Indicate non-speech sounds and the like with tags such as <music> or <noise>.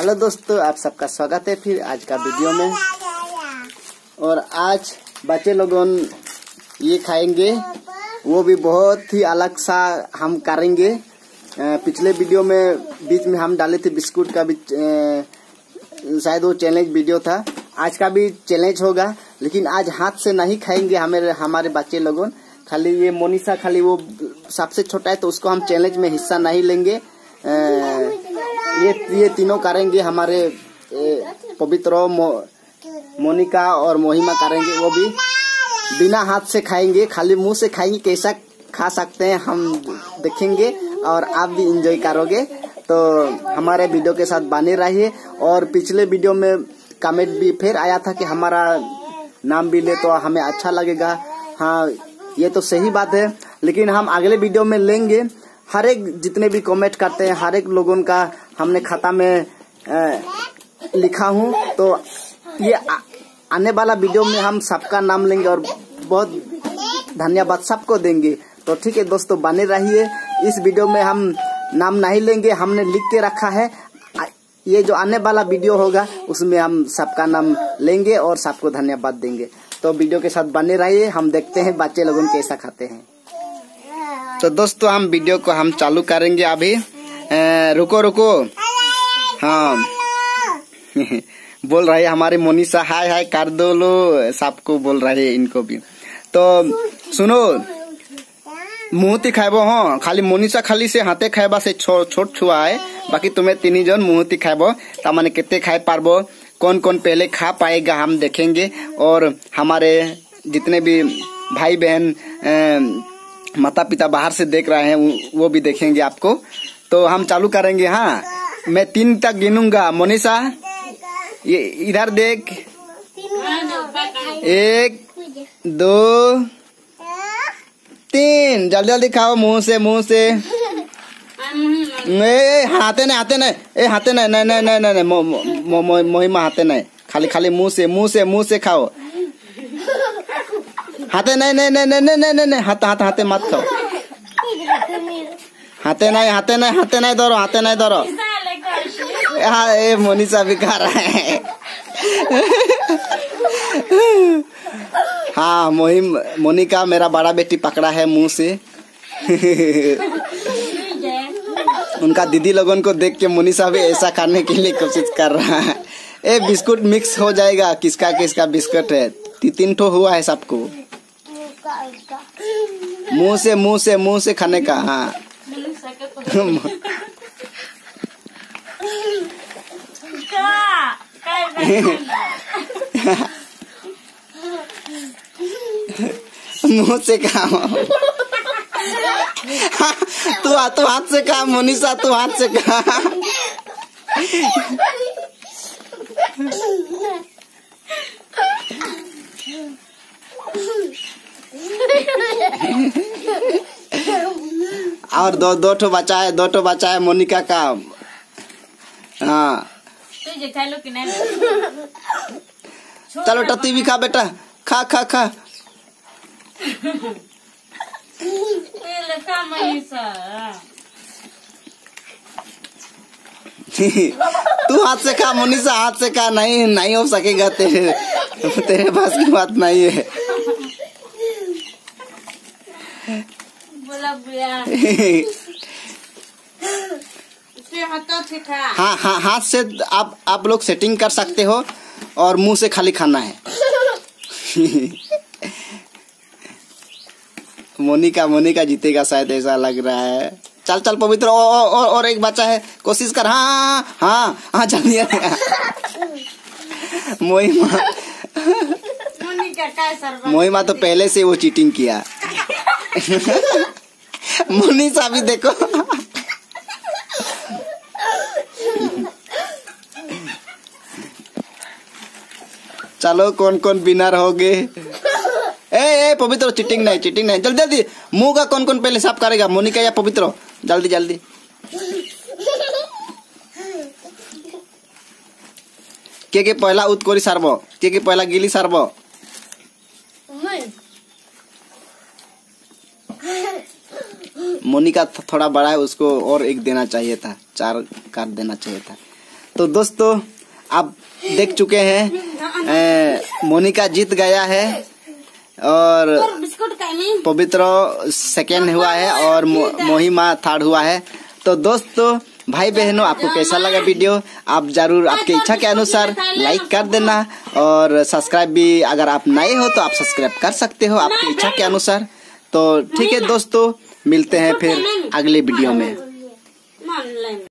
Hello दोस्तों आप सबका स्वागत है फिर आज का वीडियो में। और आज बच्चे लोगों ये खाएँगे वो भी बहुत ही अलग सा हम करेंगे। पिछले वीडियो में बीच में हम डाले थे बिस्कुट का भी शायद वो चैलेंज वीडियो था। आज का भी चैलेंज होगा लेकिन आज हाथ से नहीं खाएँगे हमारे हमारे बच्चे लोगों खाली ये मोनिसा खाली वो सबसे छोटा है तो उसको हम चैलेंज में हिस्सा नहीं लेंगे। अ, ये ये तीनों करेंगे, हमारे पवित्र मोनिका और मोहिमा करेंगे, वो भी। बिना हाथ से खाएँगे, खाली मुँह से खाएँगे, कैसा खा सकते हैं, हम देखेंगे और आप भी इंजॉय करोगे। तो हमारे वीडियो के साथ बने रहिए और पिछले वीडियो में कमेंट भी फिर आया था कि हमारा नाम भी ले तो हमें अच्छा लगेगा। हाँ ये तो सही बात है, लेकिन हम अगले वीडियो में लेंगे। हर एक जितने भी कमेंट करते हैं, हर एक लोगों का हमने खाता में अ, लिखा हूँ तो ये आ, आने वाला वीडियो में हम सबका नाम लेंगे और बहुत धन्यवाद सबको देंगे। तो ठीक है दोस्तों बने रहिए। इस वीडियो में हम नाम नहीं लेंगे हमने लिख के रखा है। ये जो आने वाला वीडियो होगा उसमें हम सबका नाम लेंगे और सबको धन्यवाद देंगे। तो वीडियो के साथ बने रहिए हम देखते हैं बच्चे लोगों कैसा खाते हैं। तो दोस्तों हम वीडियो को हम चालू करेंगे अभी। रुको रुको। हाँ। <laughs> बोल रहे हमारे मोनिसा हाय हाय कर दो लो। सबको बोल रहे इनको भी। तो सुनो मुहती खाइबो हाँ। खाली मोनिसा खाली से हाथे खाइबा से छो, छोट छुआ है। बाकी तुम्हें तीन जन मुहती खाइबो तामाने कितने खाए पारबो। कौन कौन पहले खा पाएगा हम देखेंगे। और हमारे जितने भी भाई बहन माता पिता बाहर से देख रहे हैं वो भी देखेंगे आपको। तो हम चालू करेंगे हाँ। मैं तीन तक गिनूँगा मोनिशा ये इधर देख एक दो तीन जल्दी जल्दी खाओ मुँह से मुँह से हाथे नहीं हाथे नहीं हाथे नहीं नहीं नहीं नहीं नहीं मोहिमा हाथे नहीं खाली खाली मुँह से मुँह से मुँह से खाओ हाथे नहीं नहीं नहीं नहीं नहीं नहीं नहीं हाथ हाथ हाथे मत खाओ हाथे नहीं हाथे नहीं हाथे नहीं धरो हाथे नहीं धरो हाँ ए मोनिसा भी खा रहे है। हाँ मोहिम मोनिका मेरा बड़ा बेटी पकड़ा है मुँह से। उनका दीदी लोगों को देख के मोनिसा भी ऐसा करने के लिए कोशिश कर रहा है। ए बिस्कुट मिक्स हो जाएगा। किसका किसका बिस्कुट है? ती- तीन ठो हुआ है सबको। मुँह से मुँह से मुँह से खाने का हाँ। <laughs> <laughs> मुँह से खाओ <laughs> तू तू हाथ से खा मोनिसा तू हाथ से खा और दो दो ठो बचा है, दो ठो बचा है, मोनिका का। हाँ। चलो टत्ती भी खा बेटा। खा खा खा। तू हाथ से खा मोनिसा हाथ से खा। नहीं नहीं हो सकेगा तेरे तेरे पास की बात नहीं है। बोला <laughs> बुआ उसके हाथों से खा हाँ हाँ हाथ से आप आप लोग सेटिंग कर सकते हो और मुँह से खाली खाना है। <laughs> मोनिका मोनिका जीतेगा शायद ऐसा लग रहा है। चल चल पवित्र और, और, एक बच्चा है कोशिश कर हाँ हाँ हाँ <laughs> मोहिमा। मुन्नी का काय सरबत मोहिमा तो पहले से वो चीटिंग किया। <laughs> मोनिसा भी देखो। चलो कौन कौन विनर हो गए ए ए, पवित्र चीटिंग नहीं चीटिंग नहीं। जल्दी जल्दी। मुँह का कौन कौन पहले साफ़ करेगा? मोनिका या पवित्र? जल्दी जल्दी। के के पहला उत करी सारब? के के पहला गिली सारब? मोनिका थोड़ा बड़ा है, उसको और एक देना चाहिए था। चार काट देना चाहिए था। तो दोस्तों आप देख चुके हैं। मोनिका जीत गया है और पवित्र सेकेंड हुआ है और मो, मोहिमा थर्ड हुआ है। तो दोस्तों भाई बहनों आपको कैसा लगा वीडियो? आप ज़रूर आपके इच्छा के अनुसार लाइक कर देना और सब्सक्राइब भी अगर आप नए हो तो आप सब्सक्राइब कर सकते हो आपकी इच्छा के अनुसार। तो ठीक है दोस्तों मिलते हैं फिर अगले वीडियो में।